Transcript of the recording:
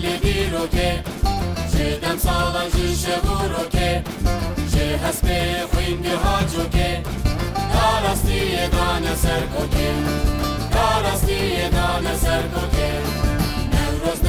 li diro ke Që dëm salan që shëvuro ke Që haspe khujnë një haqo ke Darasti e da në sërko ke Darasti e da në sërko ke Në rros